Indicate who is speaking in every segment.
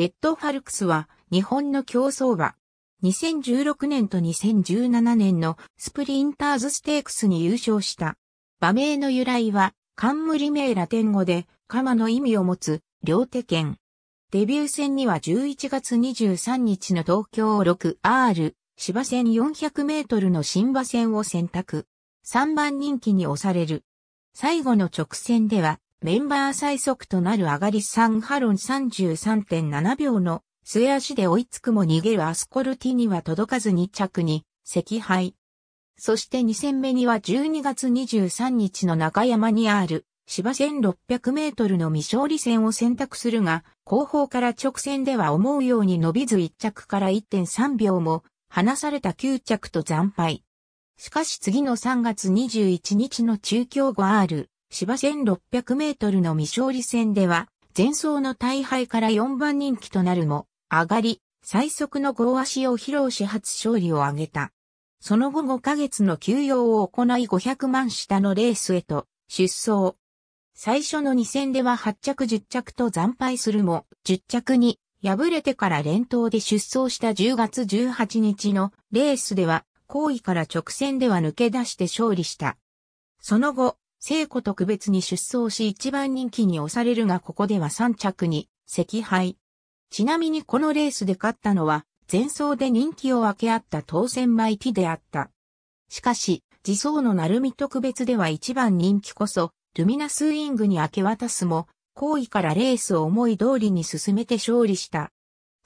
Speaker 1: レッドファルクスは日本の競走馬。2016年と2017年のスプリンターズステークスに優勝した。馬名の由来は、冠名ラテン語で、鎌の意味を持つ、両手剣。デビュー戦には11月23日の東京 6R 芝線400メートルの新馬戦を選択。3番人気に押される。最後の直線では、メンバー最速となる上がり3ハロン33.7秒の末足で追いつくも逃げるアスコルティには届かず2着に赤敗。そして2戦目には12月23日の中山にある芝1600メートルの未勝利戦を選択するが、後方から直線では思うように伸びず1着から1.3秒も離された9着と惨敗。しかし次の3月21日の中京 5R 芝1600メートルの未勝利戦では、前走の大敗から4番人気となるも、上がり、最速の合足を披露し初勝利を挙げた。その後5ヶ月の休養を行い500万下のレースへと出走。最初の2戦では8着10着と惨敗するも、10着に敗れてから連投で出走した10月18日のレースでは、行為から直線では抜け出して勝利した。その後、聖子特別に出走し一番人気に押されるがここでは3着に赤敗。ちなみにこのレースで勝ったのは、前走で人気を分け合った当選米ティであった。しかし、自走の鳴海特別では一番人気こそ、ルミナスウィングに明け渡すも、行為からレースを思い通りに進めて勝利した。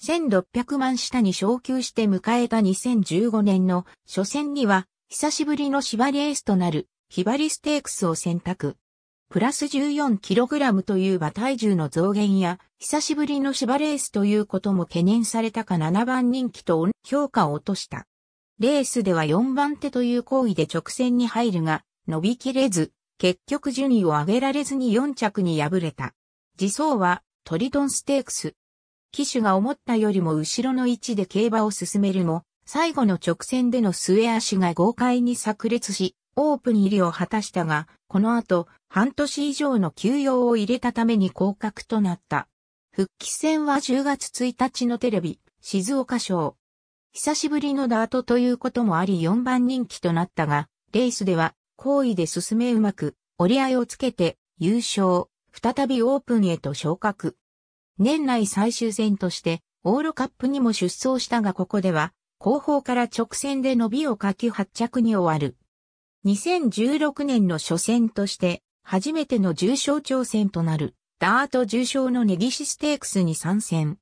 Speaker 1: 1600万下に昇級して迎えた2015年の初戦には、久しぶりの芝レースとなる、ヒバリステークスを選択。プラス 14kg という馬体重の増減や、久しぶりの芝レースということも懸念されたか7番人気と評価を落とした。レースでは4番手という行為で直線に入るが、伸びきれず、結局順位を上げられずに4着に敗れた。自走はトリトンステークス。騎手が思ったよりも後ろの位置で競馬を進めるも、最後の直線での末足が豪快に炸裂し、オープン入りを果たしたが、この後、半年以上の休養を入れたために降格となった。復帰戦は10月1日のテレビ、静岡賞。久しぶりのダートということもあり4番人気となったが、レースでは行為で進めうまく、折り合いをつけて、優勝、再びオープンへと昇格。年内最終戦として、オールカップにも出走したがここでは、後方から直線で伸びをかき発着に終わる。2016年の初戦として、初めての重賞挑戦となる、ダート重賞のネギシステークスに参戦。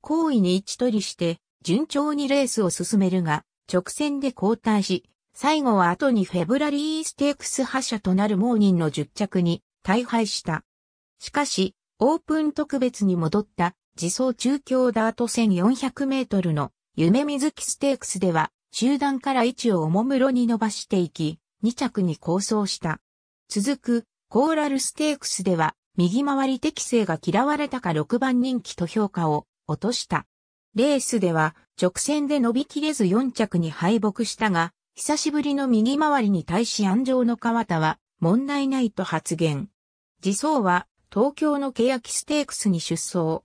Speaker 1: 行為に位置取りして、順調にレースを進めるが、直線で交代し、最後は後にフェブラリーステークス覇者となるモーニンの10着に大敗した。しかし、オープン特別に戻った自走中京ダート1400メートルの夢水木ステークスでは集団から位置をおもむろに伸ばしていき、2着に構想した。続くコーラルステークスでは右回り適性が嫌われたか6番人気と評価を落とした。レースでは直線で伸びきれず4着に敗北したが、久しぶりの右回りに対し安城の川田は問題ないと発言。自走は東京の欅ステークスに出走。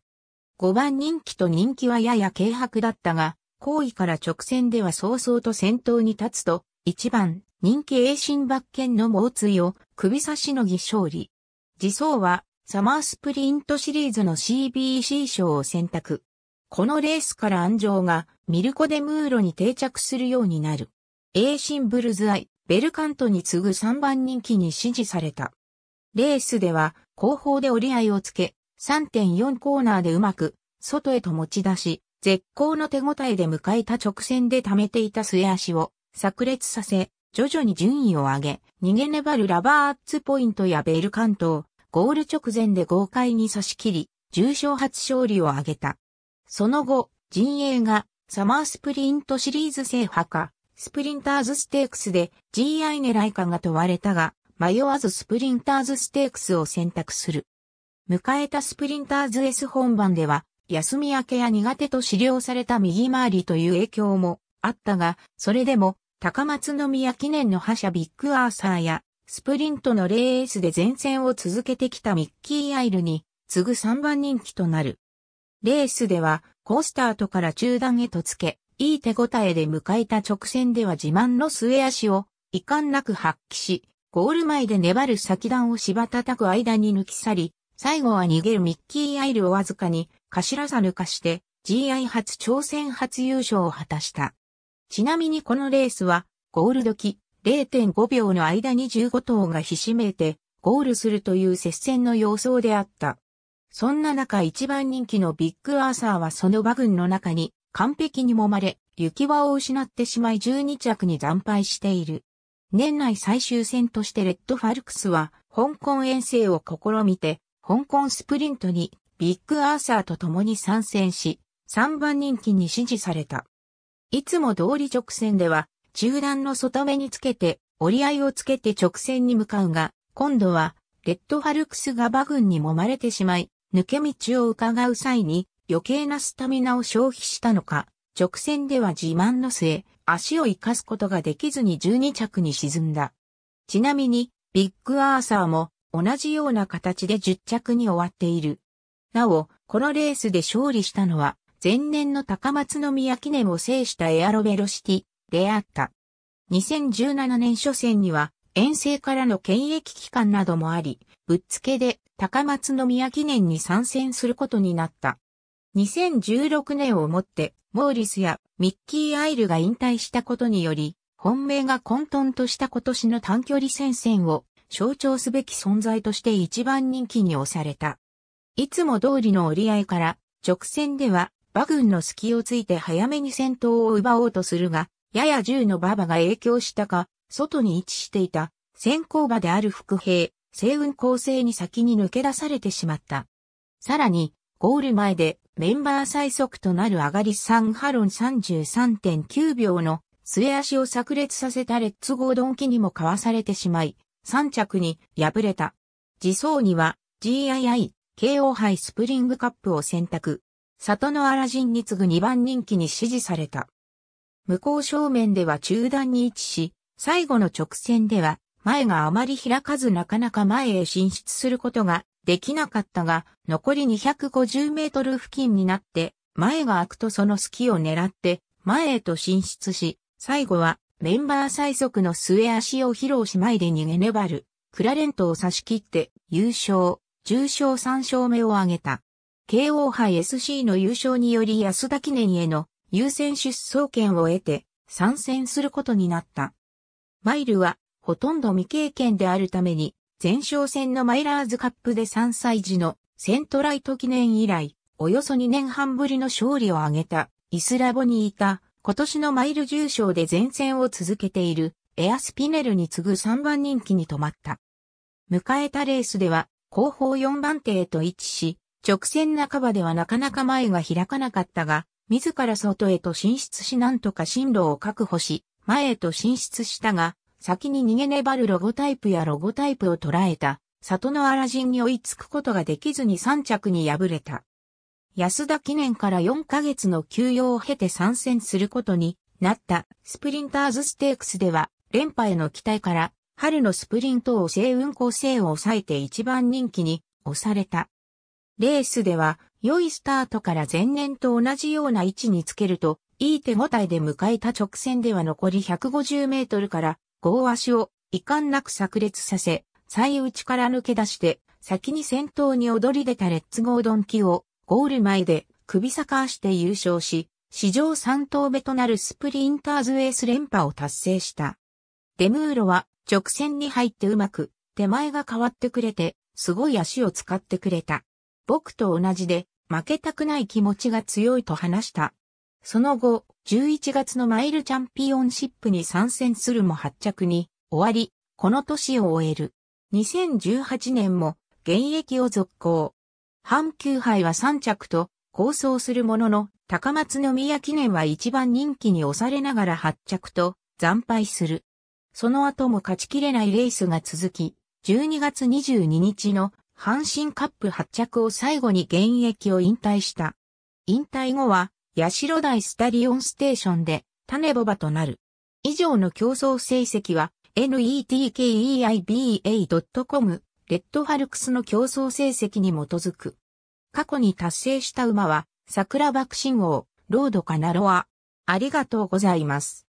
Speaker 1: 5番人気と人気はやや軽薄だったが、行為から直線では早々と先頭に立つと、1番人気栄新抜剣の猛追を首差しの儀勝利。自走はサマースプリントシリーズの CBC 賞を選択。このレースから鞍上がミルコデムーロに定着するようになる。エイシンブルズアイ、ベルカントに次ぐ3番人気に支持された。レースでは後方で折り合いをつけ、3.4コーナーでうまく外へと持ち出し、絶好の手応えで迎えた直線で溜めていた末脚を炸裂させ、徐々に順位を上げ、逃げ粘るラヴァーズポイントやベルカントをゴール直前で豪快に差し切り、重賞初勝利を挙げた。その後、陣営がサマースプリントシリーズ制覇か、スプリンターズステークスで GI 狙いかが問われたが、迷わずスプリンターズステークスを選択する。迎えたスプリンターズ S 本番では、休み明けや苦手と治療された右回りという影響もあったが、それでも、高松宮記念の覇者ビッグアーサーや、スプリントのレースで善戦を続けてきたミッキーアイルに、次ぐ3番人気となる。レースでは、コースタートから中段へとつけ、いい手応えで迎えた直線では自慢の末足を遺憾なく発揮し、ゴール前で粘る先段を芝叩く間に抜き去り、最後は逃げるミッキーアイルをわずかに、頭さ抜かして、GI 初挑戦初優勝を果たした。ちなみにこのレースは、ゴール時、0.5秒の間に15頭がひしめいて、ゴールするという接戦の様相であった。そんな中一番人気のビッグアーサーはその馬群の中に完璧に揉まれ、行き場を失ってしまい12着に惨敗している。年内最終戦としてレッドファルクスは香港遠征を試みて、香港スプリントにビッグアーサーと共に参戦し、3番人気に支持された。いつも通り直線では、中段の外目につけて、折り合いをつけて直線に向かうが、今度は、レッドファルクスが馬群に揉まれてしまい、抜け道を伺う際に余計なスタミナを消費したのか、直線では自慢の末、足を生かすことができずに12着に沈んだ。ちなみに、ビッグアーサーも同じような形で10着に終わっている。なお、このレースで勝利したのは、前年の高松宮記念を制したエアロベロシティであった。2017年初戦には遠征からの検疫期間などもあり、ぶっつけで高松宮記念に参戦することになった。2016年をもってモーリスやミッキー・アイルが引退したことにより、本命が混沌とした今年の短距離戦線を象徴すべき存在として一番人気に押された。いつも通りの折り合いから直線では馬群の隙をついて早めに先頭を奪おうとするが、やや銃の馬場が影響したか、外に位置していた先行馬である副兵、星雲構成に先に抜け出されてしまった。さらに、ゴール前でメンバー最速となる上がり3ハロン33.9秒の末足を炸裂させたレッツゴードン機にもかわされてしまい、3着に敗れた。自走には GII、KO 杯スプリングカップを選択。里のアラジンに次ぐ2番人気に支持された。向こう正面では中段に位置し、最後の直線では前があまり開かずなかなか前へ進出することができなかったが、残り250メートル付近になって、前が開くとその隙を狙って前へと進出し、最後はメンバー最速の末足を披露し前で逃げ粘る、クラレントを差し切って優勝、重賞3勝目を挙げた。KO 杯 SC の優勝により安田記念への優先出走権を得て参戦することになった。マイルはほとんど未経験であるために、前哨戦のマイラーズカップで3歳児のセントライト記念以来、およそ2年半ぶりの勝利を挙げたイスラボにいた今年のマイル重賞で前線を続けているエアスピネルに次ぐ3番人気に止まった。迎えたレースでは後方4番手へと位置し、直線半ばではなかなか前が開かなかったが、自ら外へと進出しなんとか進路を確保し、前へと進出したが、先に逃げ粘るロゴタイプやロゴタイプを捉えた、里のアラジンに追いつくことができずに3着に敗れた。安田記念から4ヶ月の休養を経て参戦することになったスプリンターズステークスでは、連覇への期待から春のスプリントを星雲構成を抑えて一番人気に押された。レースでは良いスタートから前年と同じような位置につけると、いい手応えで迎えた直線では残り150メートルから合足を遺憾なく炸裂させ、最内から抜け出して、先に先頭に踊り出たレッツゴードンキをゴール前で首逆して優勝し、史上3頭目となるスプリンターズエース連覇を達成した。デムーロは直線に入ってうまく手前が変わってくれて、すごい足を使ってくれた。僕と同じで負けたくない気持ちが強いと話した。その後、11月のマイルチャンピオンシップに参戦するも発着に終わり、この年を終える。2018年も現役を続行。阪急杯は3着と構想するものの、高松宮記念は一番人気に押されながら発着と惨敗する。その後も勝ちきれないレースが続き、12月22日の阪神カップ発着を最後に現役を引退した。引退後は八代台スタリオンステーションで種ボバとなる。以上の競争成績は netkeiba.com レッドファルクスの競争成績に基づく。過去に達成した馬は桜爆心王、ロードカナロア。ありがとうございます。